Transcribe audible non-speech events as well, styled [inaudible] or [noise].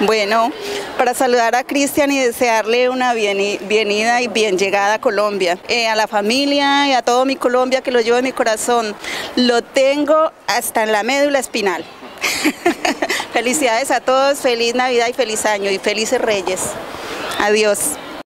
Bueno, para saludar a Cristian y desearle una bienvenida y bien llegada a Colombia. Eh, a la familia y a todo mi Colombia que lo llevo en mi corazón. Lo tengo hasta en la médula espinal. [laughs] Felicidades a todos, feliz Navidad y feliz año y felices Reyes. Adiós.